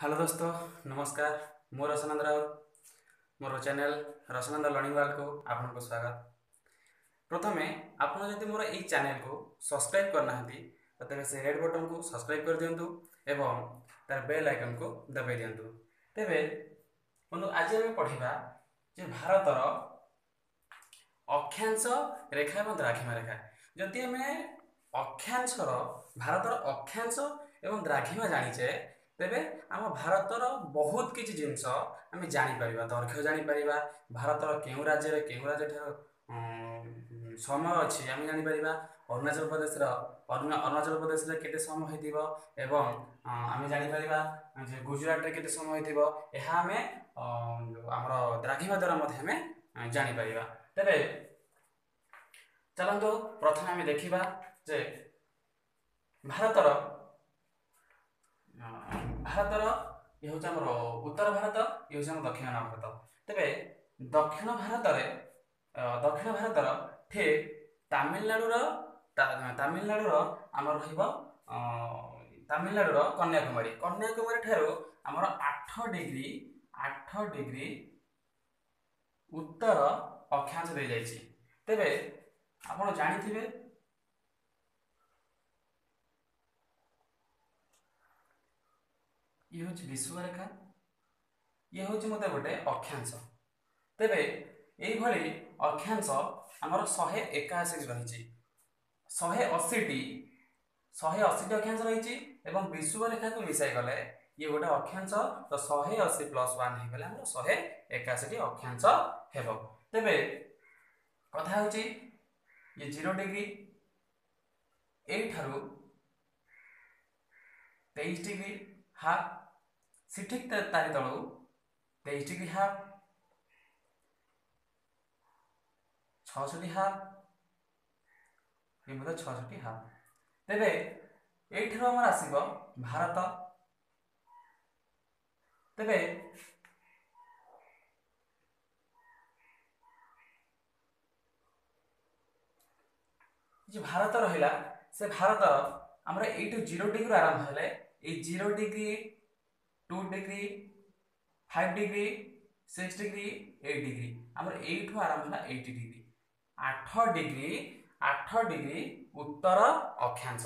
hello ଦୋସ୍ତ ନମସ୍କାର ମୁଁ ରସନନ୍ଦ ରାଉତ ମୋର ଚ୍ୟାନେଲ ରସନନ୍ଦ ଲର୍ଣ୍ଣିଂ ୱାର୍ଲ୍ଡକୁ ଆପଣଙ୍କୁ ସ୍ୱାଗତ ପ୍ରଥମେ ଆପଣ ଯଦି ମୋର ଏହି ଚ୍ୟାନେଲକୁ ସବସ୍କ୍ରାଇବ୍ କରିନାହାନ୍ତି ତେବେ ସେ ରେଡ଼୍ ବଟନକୁ ସବସ୍କ୍ରାଇବ୍ କରିଦିଅନ୍ତୁ ଏବଂ ତାର ବେଲ୍ ଆଇକନକୁ ଦବାଇ ଦିଅନ୍ତୁ ତେବେ ବନ୍ଧୁ ଆଜି ଆମେ ପଢ଼ିବା ଯେ ଭାରତର ଅକ୍ଷାଂଶ ରେଖା ଏବଂ ଦ୍ରାଘିମା ରେଖା ଯଦି ଆମେ ଅକ୍ଷାଂଶର ଭାରତର ଅକ୍ଷାଂଶ ଏବଂ ଦ୍ରାଘିମା ଜାଣିଛେ ତେବେ ଆମ ଭାରତର ବହୁତ କିଛି ଜିନିଷ ଆମେ ଜାଣିପାରିବା ଦୈର୍ଘ୍ୟ ଜାଣିପାରିବା ଭାରତର କେଉଁ ରାଜ୍ୟରେ କେଉଁ ରାଜ୍ୟଠାରୁ ସମୟ ଅଛି ଆମେ ଜାଣିପାରିବା ଅରୁଣାଚଳ ପ୍ରଦେଶର ଅରୁଣାଚଳ ପ୍ରଦେଶରେ କେତେ ସମୟ ହୋଇଥିବ ଏବଂ ଆମେ ଜାଣିପାରିବା ଯେ ଗୁଜୁରାଟରେ କେତେ ସମୟ ହୋଇଥିବ ଏହା ଆମେ ଆମର ଦ୍ରାଘିମା ଦ୍ୱାରା ମଧ୍ୟ ଆମେ ଜାଣିପାରିବା ତେବେ ଚାଲନ୍ତୁ ପ୍ରଥମେ ଆମେ ଦେଖିବା ଯେ ଭାରତର ଭାରତର ଇଏ ହେଉଛି ଆମର ଉତ୍ତର ଭାରତ ଇଏ ହେଉଛି ଆମ ଦକ୍ଷିଣ ଭାରତ ତେବେ ଦକ୍ଷିଣ ଭାରତରେ ଦକ୍ଷିଣ ଭାରତର ଠିକ୍ ତାମିଲନାଡ଼ୁର ତାମିଲନାଡ଼ୁର ଆମର ରହିବ ତାମିଲନାଡ଼ୁର କନ୍ୟାକୁମାରୀ କନ୍ୟାକୁମାରୀ ଠାରୁ ଆମର ଆଠ ଡିଗ୍ରୀ ଆଠ ଡିଗ୍ରୀ ଉତ୍ତର ଅକ୍ଷାଂଶ ଦେଇଯାଇଛି ତେବେ ଆପଣ ଜାଣିଥିବେ ଇଏ ହେଉଛି ବିଷୁବରେଖା ଇଏ ହେଉଛି ମୋତେ ଗୋଟେ ଅକ୍ଷାଂଶ ତେବେ ଏଇଭଳି ଅକ୍ଷାଂଶ ଆମର ଶହେ ଏକାଅଶୀଟି ରହିଛି ଶହେ ଅଶୀଟି ଶହେ ଅଶୀଟି ଅକ୍ଷାଂଶ ରହିଛି ଏବଂ ବିଷୁବରେଖାକୁ ମିଶାଇ ଗଲେ ଇଏ ଗୋଟେ ଅକ୍ଷାଂଶ ତ ଶହେ ଅଶୀ ପ୍ଲସ୍ ୱାନ୍ ହେଇଗଲେ ଆମର ଶହେ ଏକାଅଶୀଟି ଅକ୍ଷାଂଶ ହେବ ତେବେ କଥା ହେଉଛି ଇଏ ଜିରୋ ଡିଗ୍ରୀ ଏଇଠାରୁ ତେଇଶ ଡିଗ୍ରୀ ହାଫ୍ ସେ ଠିକ୍ ତାରି ତଳୁ ତେଇଶ ଡିଗ୍ରୀ ହାଫ୍ ଛଅଷଠି ହାଫ୍ ଏ ମଧ୍ୟ ଛଅଷଠି ହାଫ୍ ତେବେ ଏଇଠାରୁ ଆମର ଆସିବ ଭାରତ ତେବେ যে ভারত রহিলা সে ভারত আমরা এইটু জিরো ডিগ্রি আরম্ভ হলে এই zero degree two degree five degree six degree eight degree ଆମର ଏଇଠୁ ଆରମ୍ଭ ହେଲା ଏଇଟି ଡିଗ୍ରୀ ଆଠ ଡିଗ୍ରୀ ଆଠ ଡିଗ୍ରୀ ଉତ୍ତର ଅକ୍ଷାଂଶ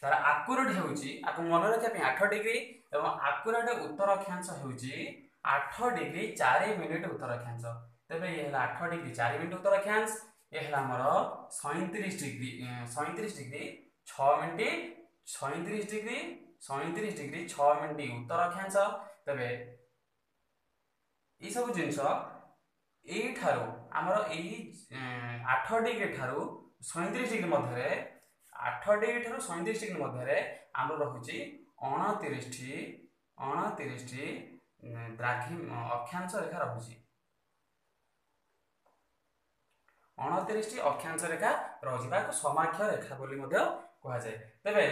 ତାର ଆକୁରେଟ୍ ହେଉଛି ଆକୁ ମନେ ରଖିବା ପାଇଁ ଆଠ ଡିଗ୍ରୀ ଏବଂ ଆକୁରେଟ୍ ଉତ୍ତର ଅକ୍ଷାଂଶ ହେଉଛି ଆଠ ଡିଗ୍ରୀ ଚାରି ମିନିଟ୍ ଉତ୍ତର ଅକ୍ଷାଂଶ ତେବେ ଇଏ ହେଲା ଆଠ ଡିଗ୍ରୀ ଚାରି ମିନିଟ୍ ଉତ୍ତର ଅକ୍ଷାଂଶ ଇଏ ହେଲା ଆମର ସଇଁତିରିଶ ଡିଗ୍ରୀ ସଇଁତିରିଶ ଡିଗ୍ରୀ ଛଅ ମିନିଟ୍ ସଇଁତିରିଶ ଡିଗ୍ରୀ सैंतीस डिग्री छ मिनट उत्तर अख्यांश तेरे यू जिनस यूर यही आठ डिग्री ठारू सैंतीस डिग्री मध्य आठ डिग्री ठार सैंतीस डिग्री मध्य आम रही अणतीस द्राघिम अक्षांश रेखा रही अणतीस अक्षांश रेखा रही समाक्ष रेखा बोली कहुए तेरे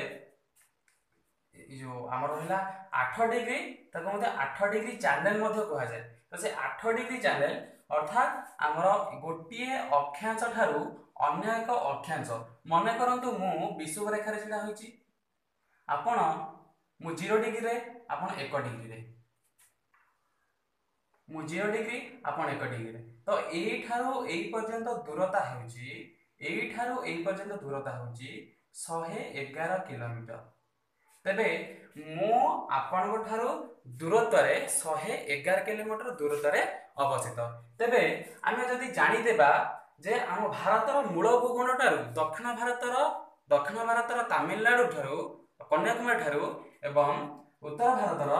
ଯେଉଁ ଆମର ରହିଲା ଆଠ ଡିଗ୍ରୀ ତାକୁ ମଧ୍ୟ ଆଠ ଡିଗ୍ରୀ ଚ୍ୟାନେଲ ମଧ୍ୟ କୁହାଯାଏ ତ ସେ ଆଠ ଡିଗ୍ରୀ ଚ୍ୟାନେଲ ଅର୍ଥାତ୍ ଆମର ଗୋଟିଏ ଅକ୍ଷାଂଶ ଠାରୁ ଅନ୍ୟ ଏକ ଅକ୍ଷାଂଶ ମନେ କରନ୍ତୁ ମୁଁ ବିଷୁବରେଖାରେ ଛିଡ଼ା ହୋଇଛି ଆପଣ ମୁଁ ଜିରୋ ଡିଗ୍ରୀରେ ଆପଣ ଏକ ଡିଗ୍ରୀରେ ମୁଁ ଜିରୋ ଡିଗ୍ରୀ ଆପଣ ଏକ ଡିଗ୍ରୀରେ ତ ଏଇଠାରୁ ଏଇ ପର୍ଯ୍ୟନ୍ତ ଦୂରତା ହେଉଛି ଏଇଠାରୁ ଏଇ ପର୍ଯ୍ୟନ୍ତ ଦୂରତା ହେଉଛି ଶହେ ଏଗାର କିଲୋମିଟର ତେବେ ମୁଁ ଆପଣଙ୍କ ଠାରୁ ଦୂରତ୍ୱରେ ଶହେ ଏଗାର କିଲୋମିଟର ଦୂରତ୍ୱରେ ଅବସ୍ଥିତ ତେବେ ଆମେ ଯଦି ଜାଣିଦେବା ଯେ ଆମ ଭାରତର ମୂଳ ଭୂଖଣ୍ଡଠାରୁ ଦକ୍ଷିଣ ଭାରତର ଦକ୍ଷିଣ ଭାରତର ତାମିଲନାଡୁ ଠାରୁ କନ୍ୟାକୁମାରୀ ଠାରୁ ଏବଂ ଉତ୍ତର ଭାରତର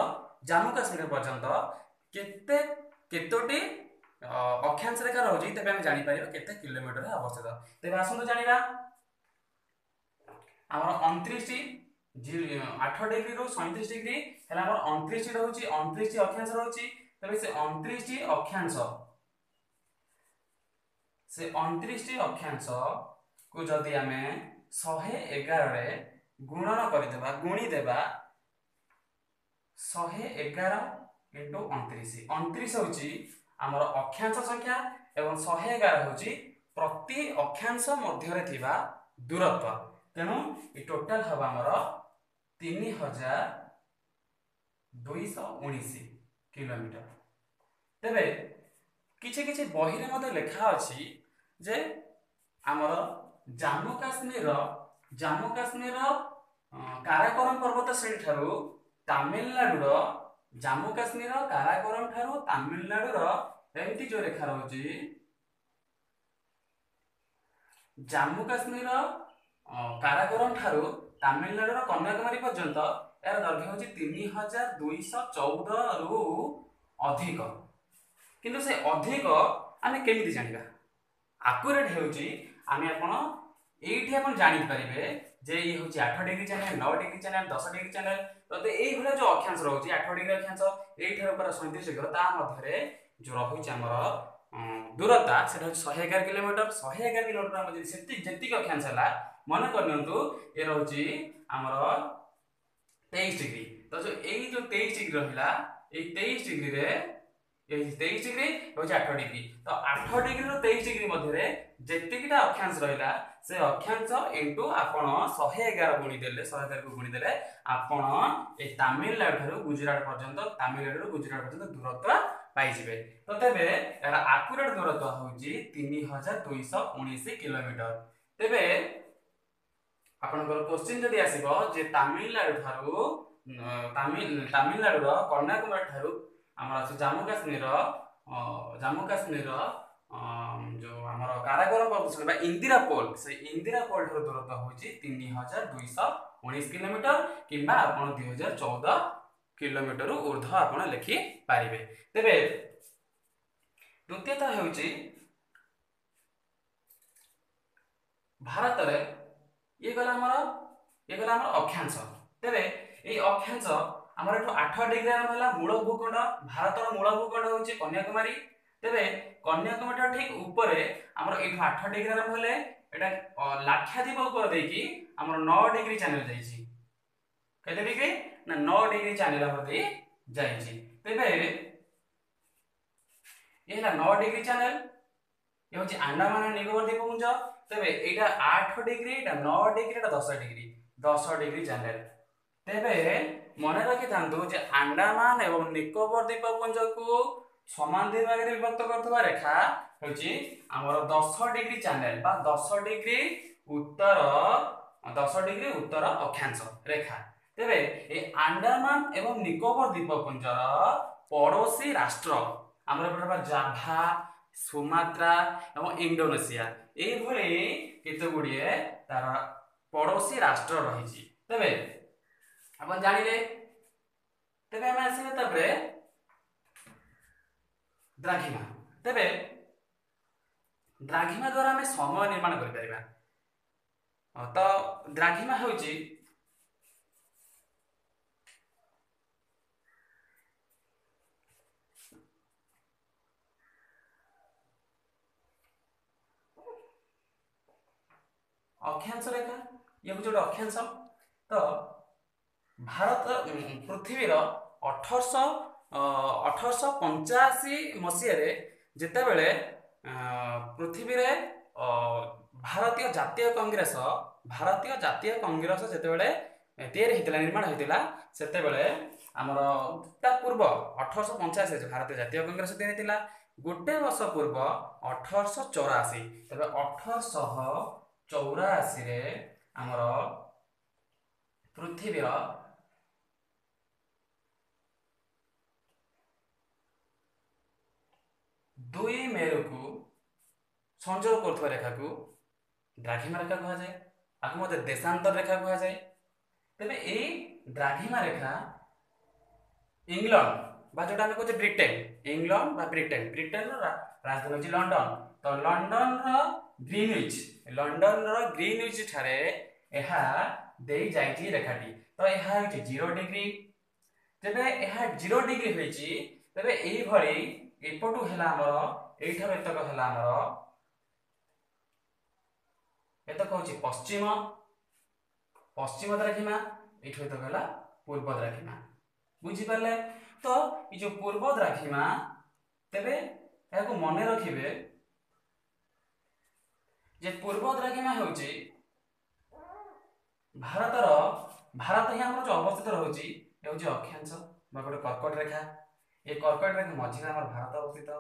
ଜାମ୍ମୁ କାଶ୍ମୀର ପର୍ଯ୍ୟନ୍ତ କେତେ କେତୋଟି ଅକ୍ଷାଂଶ ରେଖା ରହୁଛି ତେବେ ଆମେ ଜାଣିପାରିବା କେତେ କିଲୋମିଟରରେ ଅବସ୍ଥିତ ତେବେ ଆସନ୍ତୁ ଜାଣିବା ଆମର ଅଣତିରିଶଟି ଆଠ ଡିଗ୍ରୀରୁ ସଇଁତିରିଶ ଡିଗ୍ରୀ ହେଲା ଆମର ଅଣତିରିଶଟି ରହୁଛି ଅଣତିରିଶଟି ଅକ୍ଷାଂଶ ରହୁଛି ତେବେ ସେ ଅଣତିରିଶଟି ଅକ୍ଷାଂଶ ସେ ଅଣତିରିଶଟି ଅକ୍ଷାଂଶକୁ ଯଦି ଆମେ ଶହେ ଏଗାରରେ ଗୁଣନ କରିଦେବା ଗୁଣିଦେବା ଶହେ ଏଗାର ଇଣ୍ଟୁ ଅଣତିରିଶ ଅଣତିରିଶ ହେଉଛି ଆମର ଅକ୍ଷାଂଶ ସଂଖ୍ୟା ଏବଂ ଶହେ ଏଗାର ହେଉଛି ପ୍ରତି ଅକ୍ଷାଂଶ ମଧ୍ୟରେ ଥିବା ଦୂରତ୍ୱ ତେଣୁ ଏ ଟୋଟାଲ୍ ହେବ ଆମର ତିନି ହଜାର ଦୁଇଶହ ଉଣେଇଶ କିଲୋମିଟର ତେବେ କିଛି କିଛି ବହିରେ ମଧ୍ୟ ଲେଖା ଅଛି ଯେ ଆମର ଜାମ୍ମୁ କାଶ୍ମୀରର ଜାମ୍ମୁ କାଶ୍ମୀରର କାରାକୋରମ ପର୍ବତ ଶ୍ରେଣୀ ଠାରୁ ତାମିଲନାଡୁର ଜାମ୍ମୁ କାଶ୍ମୀରର କାରାକୋରମ ଠାରୁ ତାମିଲନାଡୁର ଏମିତି ଯୋଉ ରେଖା ରହୁଛି ଜାମ୍ମୁ କାଶ୍ମୀରର କାରାକୋରମ ଠାରୁ ତାମିଲନାଡୁର କନ୍ୟାକୁମାରୀ ପର୍ଯ୍ୟନ୍ତ ଏହାର ଦୈର୍ଘ୍ୟ ହେଉଛି ତିନି ହଜାର ଦୁଇଶହ ଚଉଦରୁ ଅଧିକ କିନ୍ତୁ ସେ ଅଧିକ ଆମେ କେମିତି ଜାଣିବା ଆକୁରେଟ୍ ହେଉଛି ଆମେ ଆପଣ ଏଇଠି ଆପଣ ଜାଣିପାରିବେ ଯେ ଇଏ ହେଉଛି ଆଠ ଡିଗ୍ରୀ ଚ୍ୟାନେଲ ନଅ ଡିଗ୍ରୀ ଚ୍ୟାନେଲ ଦଶ ଡିଗ୍ରୀ ଚ୍ୟାନେଲ ତ ଏଇଭଳିଆ ଯେଉଁ ଅକ୍ଷାଂଶ ରହୁଛି ଆଠ ଡିଗ୍ରୀ ଅକ୍ଷାଂଶ ଏଇଠାରୁ ପୁରା ସଇଁତିରିଶ ଡିଗ୍ରୀ ତା ମଧ୍ୟରେ ଯେଉଁ ରହୁଛି ଆମର ଦୂରତା ସେଟା ହେଉଛି ଶହେ ଏଗାର କିଲୋମିଟର ଶହେ ଏଗାର କିଲୋମିଟର ଆମର ଯଦି ସେତିକି ଯେତିକି ଅକ୍ଷାଂଶ ହେଲା ମନେ କରିନିଅନ୍ତୁ ଏ ରହୁଛି ଆମର ତେଇଶ ଡିଗ୍ରୀ ତ ଯୋଉ ଏଇ ଯୋଉ ତେଇଶ ଡିଗ୍ରୀ ରହିଲା ଏଇ ତେଇଶ ଡିଗ୍ରୀରେ তেইশ ডিগ্রি হচ্ছে আঠ ডিগ্রি তো আঠ ডিগ্রি রু তেইশ ডিগ্রি মধ্যে যেতিকিটা অক্ষাংশ রহিলা সে অক্ষাংশ ইন্টু আপন শহে এগার গুণি দেলে শহে এগারকে গুণি দেলে আপন এই তামিলনাড়ু ঠার গুজরাট পর্যন্ত তামিলনাড়ু গুজরাট পর্যন্ত দূরত্ব পাইবে তো তেবে এর আকুরেট দূরত্ব হচ্ছে তিন হাজার দুইশ উনিশ কিলোমিটর তেবে ଆପଣଙ୍କର କୋଶ୍ଚିନ୍ ଯଦି ଆସିବ ଯେ ତାମିଲନାଡ଼ୁ ଠାରୁ ତାମିଲନାଡ଼ୁର କନ୍ୟାକୁମାରୀ ଠାରୁ ଆମର ଅଛି ଜାମ୍ମୁ କାଶ୍ମୀରର ଜାମ୍ମୁ କାଶ୍ମୀରର ଯେଉଁ ଆମର କାରାଗର ପର୍ବତ ବା ଇନ୍ଦିରା ପୋଲ ସେ ଇନ୍ଦିରା ପୋଲଠାରୁ ଦୂରତ୍ୱ ହେଉଛି ତିନି ହଜାର ଦୁଇଶହ ଉଣେଇଶ କିଲୋମିଟର କିମ୍ବା ଆପଣ ଦୁଇ ହଜାର ଚଉଦ କିଲୋମିଟରରୁ ଉର୍ଦ୍ଧ୍ୱ ଆପଣ ଲେଖିପାରିବେ ତେବେ ଦ୍ୱିତୀୟତଃ ହେଉଛି ଭାରତରେ ଇଏ ଗଲା ଆମର ଇଏ ଗଲା ଆମର ଅକ୍ଷାଂଶ ତେବେ ଏଇ ଅକ୍ଷାଂଶ ଆମର ଏଠୁ ଆଠ ଡିଗ୍ରୀ ଆରମ୍ଭ ହେଲା ମୂଳ ଭୂଖଣ୍ଡ ଭାରତର ମୂଳ ଭୂଖଣ୍ଡ ହେଉଛି କନ୍ୟାକୁମାରୀ ତେବେ କନ୍ୟାକୁମାରୀର ଠିକ ଉପରେ ଆମର ଏଇଠୁ ଆଠ ଡିଗ୍ରୀ ଆରମ୍ଭ ହେଲେ ଏଇଟା ଲାକ୍ଷାଦ୍ୱୀପ ଉପର ଦେଇକି ଆମର ନଅ ଡିଗ୍ରୀ ଚ୍ୟାନେଲ ଯାଇଛି କେତେ ଡିଗ୍ରୀ ନା ନଅ ଡିଗ୍ରୀ ଚ୍ୟାନେଲ ଆମର ଦେଇ ଯାଇଛି ତେବେ ଇଏ ହେଲା ନଅ ଡିଗ୍ରୀ ଚ୍ୟାନେଲ ଇଏ ହେଉଛି ଆଣ୍ଡାମାନ ନିକୋବର ଦ୍ୱୀପପୁଞ୍ଜ ତେବେ ଏଇଟା ଆଠ ଡିଗ୍ରୀ ଏଇଟା ନଅ ଡିଗ୍ରୀ ଏଇଟା ଦଶ ଡିଗ୍ରୀ ଦଶ ଡିଗ୍ରୀ ଜେନେରାଲ ତେବେ ମନେ ରଖିଥାନ୍ତୁ ଯେ ଆଣ୍ଡାମାନ ଏବଂ ନିକୋବର ଦ୍ୱୀପପୁଞ୍ଜକୁ ସମାନ ଦୁଇ ଭାଗରେ ବିଭକ୍ତ କରୁଥିବା ରେଖା ହେଉଛି ଆମର ଦଶ ଡିଗ୍ରୀ ଚ୍ୟାନେଲ ବା ଦଶ ଡିଗ୍ରୀ ଉତ୍ତର ଦଶ ଡିଗ୍ରୀ ଉତ୍ତର ଅକ୍ଷାଂଶ ରେଖା ତେବେ ଏ ଆଣ୍ଡାମାନ ଏବଂ ନିକୋବର ଦ୍ୱୀପପୁଞ୍ଜର ପଡ଼ୋଶୀ ରାଷ୍ଟ୍ର ଆମର ଏପଟେ ଜାଭା ସୁମାତ୍ରା ଏବଂ ଇଣ୍ଡୋନେସିଆ ଏଇଭଳି କେତେ ଗୁଡ଼ିଏ ତାର ପଡ଼ୋଶୀ ରାଷ୍ଟ୍ର ରହିଛି ତେବେ ଆପଣ ଜାଣିଲେ ତେବେ ଆମେ ଆସିବେ ତାପରେ ଦ୍ରାଘିମା ତେବେ ଦ୍ରାଘିମା ଦ୍ୱାରା ଆମେ ସମୟ ନିର୍ମାଣ କରିପାରିବା ତ ଦ୍ରାଘିମା ହେଉଛି अक्षांश रेखा ये हूँ गोटे अक्षांश तो भारत पृथ्वीर अठरश अठरश पंचाशी मसीह जितेबले पृथ्वी भारतीय जातीय कंग्रेस भारतीय जातीय कंग्रेस जितेबले या निर्माण होता से आमर पूर्व अठरश पंचाशी भारतीय जातीय कंग्रेस या गोटे वर्ष पूर्व अठरश चौराशी तेरे अठरश ଚଉରାଅଶୀରେ ଆମର ପୃଥିବୀର ଦୁଇ ମେରୁକୁ ସଂଯୋଗ କରୁଥିବା ରେଖାକୁ ଦ୍ରାଘିମା ରେଖା କୁହାଯାଏ ଆକୁ ମଧ୍ୟ ଦେଶାନ୍ତର ରେଖା କୁହାଯାଏ ତେବେ ଏହି ଦ୍ରାଘିମା ରେଖା ଇଂଲଣ୍ଡ ବା ଯେଉଁଟା ଆମେ କହୁଛେ ବ୍ରିଟେନ୍ ଇଂଲଣ୍ଡ ବା ବ୍ରିଟେନ୍ ବ୍ରିଟେନ୍ର ରାଜଧାନୀ ହେଉଛି ଲଣ୍ଡନ ତ ଲଣ୍ଡନର ଗ୍ରୀନୱିଜ୍ ଲଣ୍ଡନର ଗ୍ରୀନୱିଜ୍ ଠାରେ ଏହା ଦେଇଯାଇଛି ରେଖାଟି ତ ଏହା ହେଉଛି ଜିରୋ ଡିଗ୍ରୀ ତେବେ ଏହା ଜିରୋ ଡିଗ୍ରୀ ହୋଇଛି ତେବେ ଏହିଭଳି ଏପଟୁ ହେଲା ଆମର ଏଇଠାରୁ ଏତକ ହେଲା ଆମର ଏତକ ହେଉଛି ପଶ୍ଚିମ ପଶ୍ଚିମ ଦ୍ରାଘିମା ଏଇଠୁ ଏତକ ହେଲା ପୂର୍ବ ଦ୍ରାଘିମା ବୁଝିପାରିଲେ ତ ଏଇ ଯେଉଁ ପୂର୍ବ ଦ୍ରାଘିମା ତେବେ ଏହାକୁ ମନେ ରଖିବେ ଯେ ପୂର୍ବ ଦ୍ରାଘିମା ହେଉଛି ଭାରତର ଭାରତ ହିଁ ଆମର ଯେଉଁ ଅବସ୍ଥିତ ରହୁଛି ହେଉଛି ଅକ୍ଷାଂଶ ବା ଗୋଟେ କର୍କଟ ରେଖା ଏ କର୍କଟ ରେଖା ମଝିରେ ଆମର ଭାରତ ଅବସ୍ଥିତ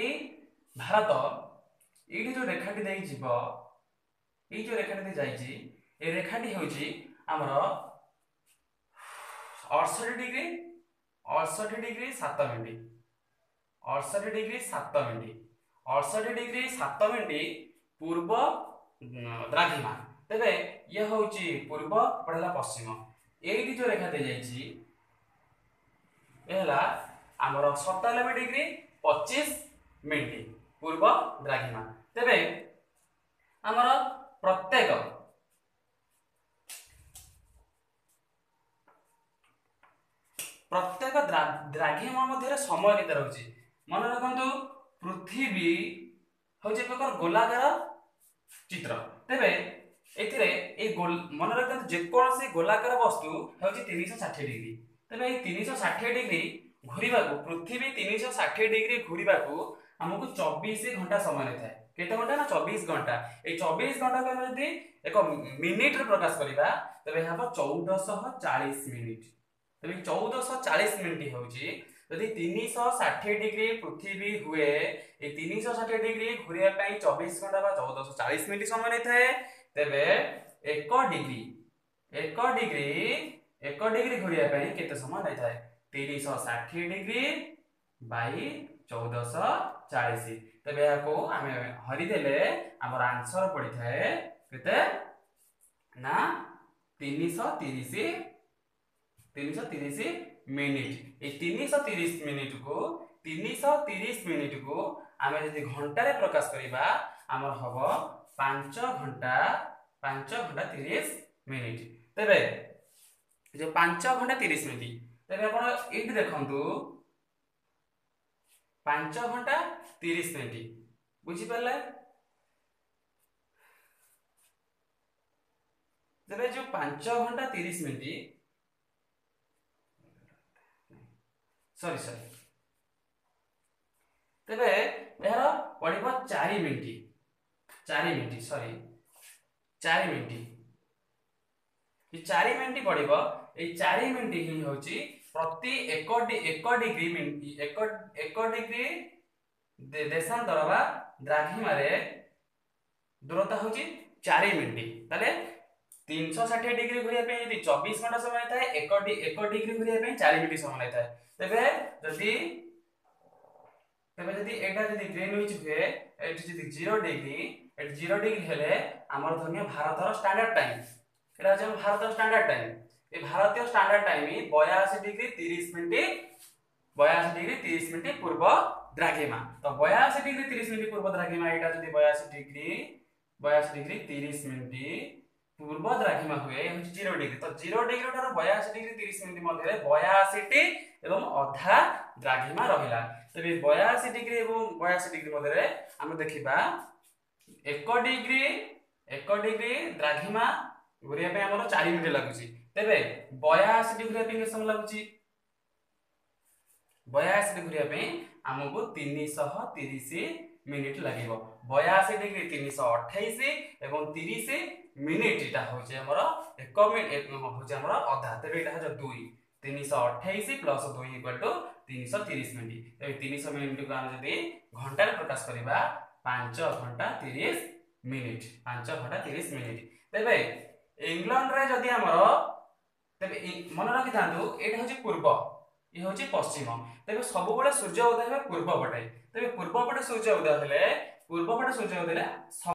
ଏଇ ଭାରତ ଏଇଠି ଯେଉଁ ରେଖାଟି ଦେଇ ଯିବ ଏଇ ଯେଉଁ ରେଖାଟି ଦେଇ ଯାଇଛି ଏ ରେଖାଟି ହେଉଛି ଆମର ଅଠଷଠି ଡିଗ୍ରୀ ଅଠଷଠି ଡିଗ୍ରୀ ସାତ ମିନିଟ୍ अड़सठ डिग्री सात मिनट अड़सठ डिग्री सात मिनट पूर्व द्राघिमा तेज ये हूँ पूर्व पढ़ा पश्चिम ये जो रेखा दी जामर सतानबे डिग्री पचीस मिनट पूर्व द्राघिमा तेज आमर प्रत्येक प्रत्येक द्राघिमा मध्य समय कितने रही ମନେ ରଖନ୍ତୁ ପୃଥିବୀ ହଉଛି ଏକ ପ୍ରକାର ଗୋଲାକାର ଚିତ୍ର ତେବେ ଏଥିରେ ଏଇ ମନେ ରଖନ୍ତୁ ଯେକୌଣସି ଗୋଲାକାର ବସ୍ତୁ ହେଉଛି ତିନିଶହ ଷାଠିଏ ଡିଗ୍ରୀ ତେବେ ଏଇ ତିନିଶହ ଷାଠିଏ ଡିଗ୍ରୀ ଘୁରିବାକୁ ପୃଥିବୀ ତିନିଶହ ଷାଠିଏ ଡିଗ୍ରୀ ଘୁରିବାକୁ ଆମକୁ ଚବିଶ ଘଣ୍ଟା ସମୟ ନେଇଥାଏ କେତେ ଘଣ୍ଟା ନା ଚବିଶ ଘଣ୍ଟା ଏଇ ଚବିଶ ଘଣ୍ଟାକୁ ଆମେ ଯଦି ଏକ ମିନିଟରେ ପ୍ରକାଶ କରିବା ତେବେ ଏହା ହେବ ଚଉଦଶହ ଚାଳିଶ ମିନିଟ ତେବେ ଚଉଦଶହ ଚାଳିଶ ମିନିଟ ହେଉଛି ଯଦି ତିନିଶହ ଷାଠିଏ ଡିଗ୍ରୀ ପୃଥିବୀ ହୁଏ ଏ ତିନିଶହ ଷାଠିଏ ଡିଗ୍ରୀ ଘୁରିବା ପାଇଁ ଚବିଶ ଘଣ୍ଟା ବା ଚଉଦଶହ ଚାଳିଶ ମିନିଟ୍ ସମୟ ନେଇଥାଏ ତେବେ ଏକ ଡିଗ୍ରୀ ଏକ ଡିଗ୍ରୀ ଏକ ଡିଗ୍ରୀ ଘୁରିବା ପାଇଁ କେତେ ସମୟ ନେଇଥାଏ ତିନିଶହ ଷାଠିଏ ଡିଗ୍ରୀ ବାଇ ଚଉଦଶହ ଚାଳିଶ ତେବେ ଏହାକୁ ଆମେ ହରିଦେଲେ ଆମର ଆନ୍ସର ପଡ଼ିଥାଏ କେତେ ନା ତିନିଶହ ତିରିଶ ତିନିଶହ ତିରିଶ ମିନିଟ୍ ଏ ତିନିଶହ ତିରିଶ ମିନିଟ୍କୁ ତିନିଶହ ତିରିଶ ମିନିଟ୍କୁ ଆମେ ଯଦି ଘଣ୍ଟାରେ ପ୍ରକାଶ କରିବା ଆମର ହେବ ପାଞ୍ଚ ଘଣ୍ଟା ପାଞ୍ଚ ଘଣ୍ଟା ତିରିଶ ମିନିଟ୍ ତେବେ ଯେଉଁ ପାଞ୍ଚ ଘଣ୍ଟା ତିରିଶ ମିନିଟ୍ ତେବେ ଆପଣ ଏଇଠି ଦେଖନ୍ତୁ ପାଞ୍ଚ ଘଣ୍ଟା ତିରିଶ ମିନିଟ୍ ବୁଝିପାରିଲେ ତେବେ ଯେଉଁ ପାଞ୍ଚ ଘଣ୍ଟା ତିରିଶ ମିନିଟ୍ ସରି ସରି ତେବେ ଏହାର ପଡ଼ିବ ଚାରି ମିନିଟ୍ ଚାରି ମିନିଟ୍ ସରି ଚାରି ମିନିଟ୍ ଚାରି ମିନିଟ୍ ପଡ଼ିବ ଏଇ ଚାରି ମିନିଟ୍ ହିଁ ହେଉଛି ପ୍ରତି ଏକ ଏକ ଡିଗ୍ରୀ ଏକ ଡିଗ୍ରୀ ଦେଶାନ୍ତର ବା ଦ୍ରାଘିମାରେ ଦୂରତା ହେଉଛି ଚାରି ମିନିଟ୍ ତାହେଲେ তিনশো ষাঠিয়ে ডিগ্রি ঘুরিয়া যদি চব্বিশ ঘন্টা সময় থাকে এক ডিগ্রি ঘুরিয়া চারি মিনিট সময় লাগে ତେବେ ଯଦି ତେବେ ଯଦି ଏଇଟା ଯଦି ଗ୍ରୀନୱିଚ ହୁଏ ଏଠି ଯଦି ଜିରୋ ଡିଗ୍ରୀ ଏଠି ଜିରୋ ଡିଗ୍ରୀ ହେଲେ ଆମର ଧରିନିଅ ଭାରତର ଷ୍ଟାଣ୍ଡାର୍ଡ ଟାଇମ୍ এটা হচ্ছে ভারতের স্ট্যান্ডার্ড টাইম এই ভারতীয় স্ট্যান্ডার্ড টাইমে বয়াশি ডিগ্রি তিরিশ মিনিট বয়াশি ডিগ্রি তিরিশ মিনিট পূর্ব দ্রাঘিমা তো বয়াশি ডিগ্রি তিরিশ মিনিট পূর্ব দ্রাঘিমা এটা যদি বয়াশি ডিগ্রি বয়াশি ডিগ্রি তিরিশ মিনিট পূর্ব দ্রাঘিমা হুয়ে হচ্ছে জিরো ডিগ্রি তো জিরো ডিগ্রি ঠার বয়াশি ডিগ্রি তিরিশ মিনিট মধ্যে বয়াশিটি এবং অধা দ্রাঘিমা রহিলা তবে বয়াশি ডিগ্রি এবং বয়াশি ডিগ্রি মধ্যে আমি দেখিবা এক ডিগ্রি এক ডিগ্রি দ্রাঘিমা ঘুরিয়া পাই আমার চারি মিনিট লাগুছি তেবে বয়াশি ডিগ্রি পাই কেତେ সময় লাগুছি বয়াশি ডিগ্রি পাই ଆମକୁ ତିନିଶହ ତିରିଶ ମିନିଟ୍ ଲାଗିବ ବୟାଅଶୀ ଡିଗ୍ରୀ ତିନିଶହ ଅଠେଇଶ ଏବଂ ତିରିଶ মিনিট এটা হচ্ছে আমার এক মিনিট হচ্ছে আমার অধা তেমন এটা হচ্ছে দুই তিনশো অঠাইশ প্লস দুই ইকুয়াল টু তিনশো তিরিশ মিনিট তবে তিনশো মিনিটকে আমি যদি ঘন্টার প্রকাশ করা পাঁচ ঘন্টা তিরিশ মিনিট পাঁচ ঘন্টা তিরিশ মিনিট তেবে ইংল্যান্ডে যদি আমার তেবে মনে রাখি থাকে এটা হচ্ছে পূর্ব ইয়ে হচ্ছে পশ্চিম তেবে সবুলে সূর্য উদয় হবে পূর্ব পটে তেবে পূর্ব পটে সূর্য উদয় হলে পূর্ব পটে সূর্য উদয়